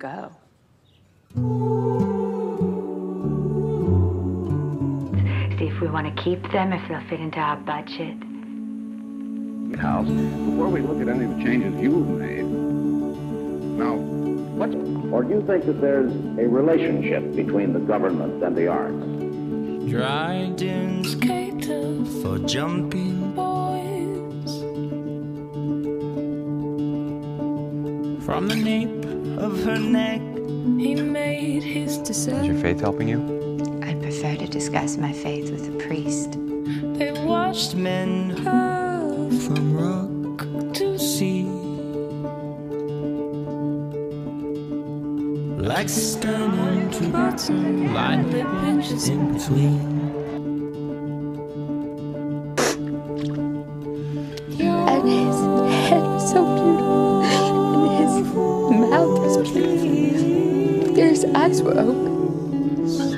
go. See if we want to keep them, if they'll fit into our budget. House, before we look at any of the changes you've made, now, what? Or do you think that there's a relationship between the government and the arts? Dryden's cater for jumping boys from the neighborhood of her neck, he made his decision. Is your faith helping you? I'd prefer to discuss my faith with a priest. They watched men hurl from rock to sea. Like stunning to button, line the pinches in between. And his head was so beautiful. His mouth was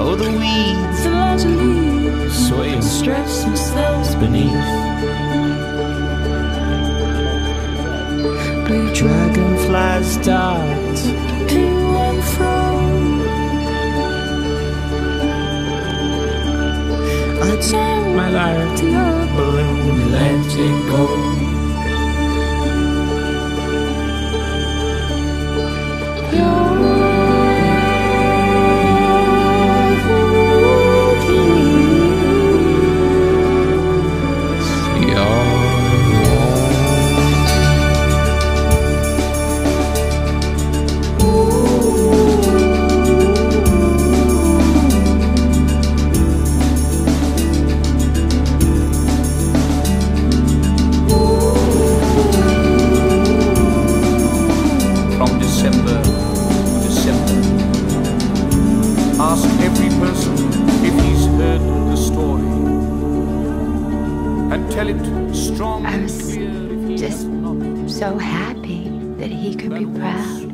Oh, the weeds, the large leaves, sway and stretch themselves beneath. Blue dragonflies dart to and fro. I turn my life to a balloon, let it go. December to December. Ask every person if he's heard the story. And tell it strong I and was clear if he just so happy that he could be proud.